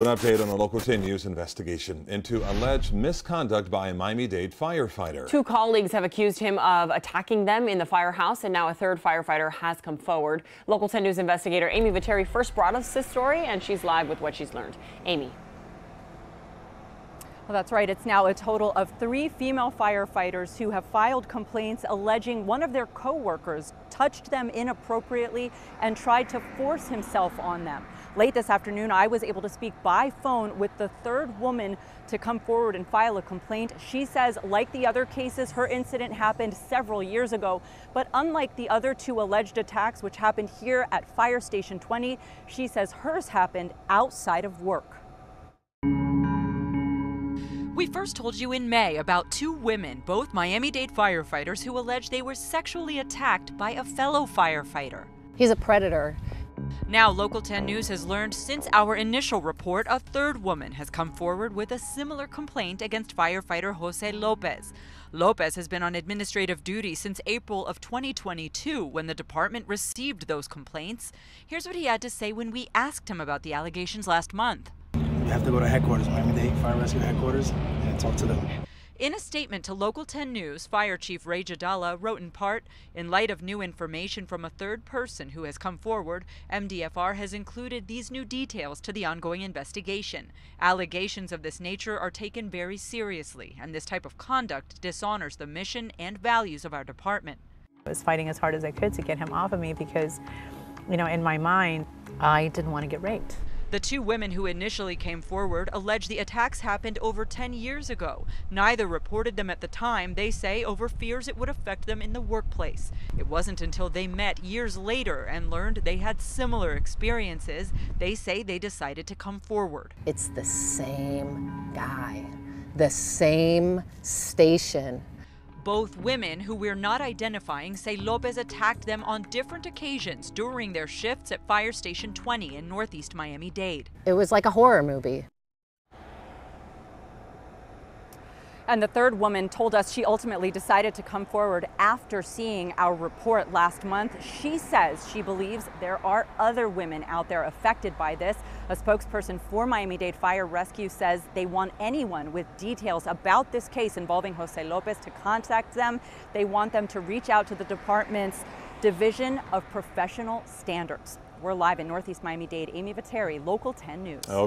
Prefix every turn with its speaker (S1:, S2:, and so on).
S1: An update on a Local 10 News investigation into alleged misconduct by a Miami-Dade firefighter.
S2: Two colleagues have accused him of attacking them in the firehouse, and now a third firefighter has come forward. Local 10 News investigator Amy Viteri first brought us this story, and she's live with what she's learned. Amy.
S3: Well, that's right. It's now a total of three female firefighters who have filed complaints alleging one of their coworkers touched them inappropriately and tried to force himself on them. Late this afternoon, I was able to speak by phone with the third woman to come forward and file a complaint. She says, like the other cases, her incident happened several years ago. But unlike the other two alleged attacks, which happened here at Fire Station 20, she says hers happened outside of work.
S4: We first told you in May about two women, both Miami Dade firefighters, who alleged they were sexually attacked by a fellow firefighter.
S5: He's a predator.
S4: Now, Local 10 News has learned since our initial report, a third woman has come forward with a similar complaint against firefighter Jose Lopez. Lopez has been on administrative duty since April of 2022 when the department received those complaints. Here's what he had to say when we asked him about the allegations last month.
S6: You have to go to headquarters, Miami-Dade Fire Rescue Headquarters, and talk to them.
S4: In a statement to Local 10 News, Fire Chief Ray Jadallah wrote in part, in light of new information from a third person who has come forward, MDFR has included these new details to the ongoing investigation. Allegations of this nature are taken very seriously, and this type of conduct dishonors the mission and values of our department.
S7: I was fighting as hard as I could to get him off of me because, you know, in my mind, I didn't want to get raped.
S4: The two women who initially came forward allege the attacks happened over 10 years ago. Neither reported them at the time, they say, over fears it would affect them in the workplace. It wasn't until they met years later and learned they had similar experiences, they say they decided to come forward.
S5: It's the same guy, the same station
S4: both women, who we're not identifying, say Lopez attacked them on different occasions during their shifts at Fire Station 20 in Northeast Miami-Dade.
S5: It was like a horror movie.
S3: And the third woman told us she ultimately decided to come forward after seeing our report last month. She says she believes there are other women out there affected by this. A spokesperson for Miami-Dade Fire Rescue says they want anyone with details about this case involving Jose Lopez to contact them. They want them to reach out to the department's Division of Professional Standards. We're live in Northeast Miami-Dade. Amy Viteri, Local 10 News. Okay.